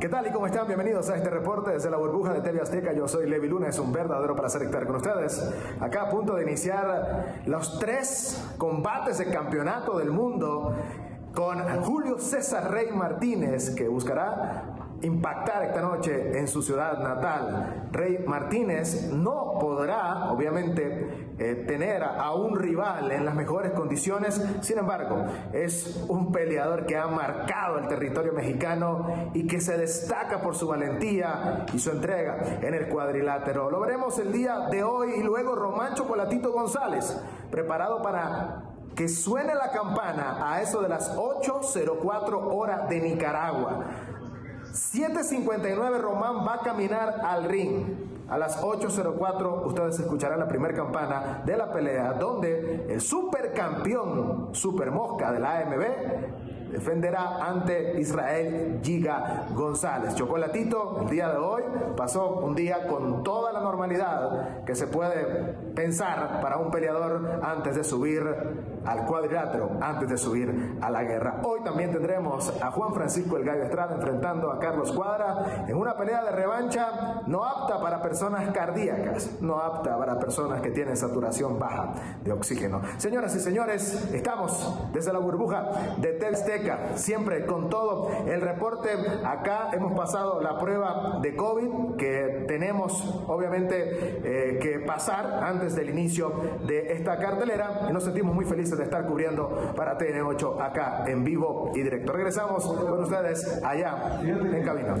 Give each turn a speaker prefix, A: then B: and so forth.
A: ¿Qué tal y cómo están? Bienvenidos a este reporte desde la burbuja de TV Azteca. Yo soy Levi Luna, es un verdadero placer estar con ustedes. Acá a punto de iniciar los tres combates de campeonato del mundo con Julio César Rey Martínez, que buscará impactar esta noche en su ciudad natal. Rey Martínez no podrá, obviamente, eh, tener a un rival en las mejores condiciones, sin embargo, es un peleador que ha marcado el territorio mexicano y que se destaca por su valentía y su entrega en el cuadrilátero. Lo veremos el día de hoy y luego Román Chocolatito González, preparado para que suene la campana a eso de las 8.04 horas de Nicaragua. 7.59 Román va a caminar al ring. A las 8.04 ustedes escucharán la primera campana de la pelea donde el supercampeón Super Mosca de la AMB defenderá ante Israel Giga González. Chocolatito, el día de hoy pasó un día con toda la normalidad que se puede pensar para un peleador antes de subir al cuadrilátero, antes de subir a la guerra. Hoy también tendremos a Juan Francisco El Gallo Estrada enfrentando a Carlos Cuadra en una pelea de revancha no apta para personas cardíacas, no apta para personas que tienen saturación baja de oxígeno. Señoras y señores, estamos desde la burbuja de Telste siempre con todo el reporte. Acá hemos pasado la prueba de COVID que tenemos obviamente eh, que pasar antes del inicio de esta cartelera y nos sentimos muy felices de estar cubriendo para TN8 acá en vivo y directo. Regresamos con ustedes allá en cabina.